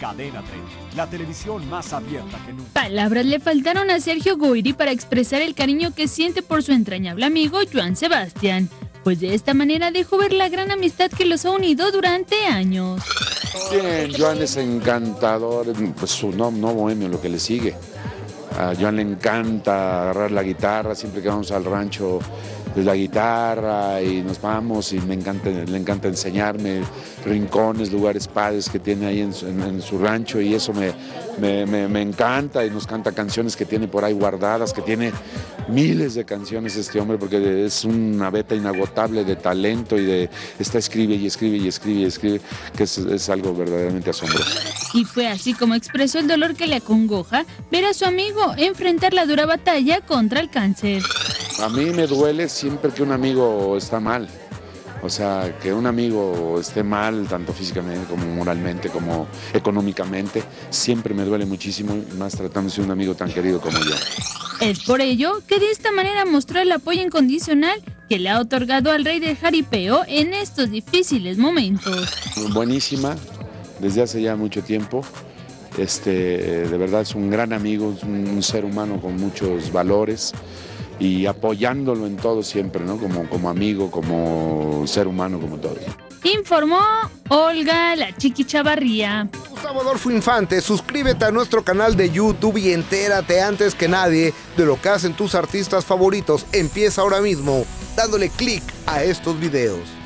Cadena 30, la televisión más abierta que nunca. Palabras le faltaron a Sergio Goyri para expresar el cariño que siente por su entrañable amigo Joan Sebastián, pues de esta manera dejó ver la gran amistad que los ha unido durante años. Bien, Joan es encantador, pues su no, no bohemio, lo que le sigue. A Joan le encanta agarrar la guitarra, siempre que vamos al rancho de la guitarra y nos vamos y me encanta, le encanta enseñarme rincones, lugares padres que tiene ahí en su, rancho y eso me, me, encanta y nos canta canciones que tiene por ahí guardadas, que tiene miles de canciones este hombre porque es una beta inagotable de talento y de está escribe y escribe y escribe y escribe, que es, es algo verdaderamente asombroso. Y fue así como expresó el dolor que le acongoja ver a su amigo enfrentar la dura batalla contra el cáncer. A mí me duele siempre que un amigo está mal. O sea, que un amigo esté mal, tanto físicamente como moralmente, como económicamente, siempre me duele muchísimo, más tratándose de un amigo tan querido como yo. Es por ello que de esta manera mostró el apoyo incondicional que le ha otorgado al rey de jaripeo en estos difíciles momentos. Buenísima, desde hace ya mucho tiempo. Este, de verdad es un gran amigo, un ser humano con muchos valores y apoyándolo en todo siempre, ¿no? Como, como amigo, como ser humano, como todo. Informó Olga la Chiqui Chavarría. Gustavo Adolfo Infante, suscríbete a nuestro canal de YouTube y entérate antes que nadie de lo que hacen tus artistas favoritos. Empieza ahora mismo dándole clic a estos videos.